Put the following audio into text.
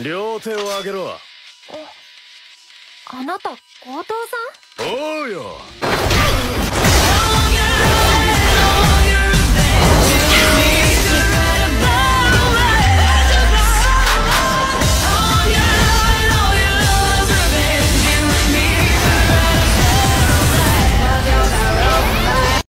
両手を上げろ。あなた強盗さん？おうよ。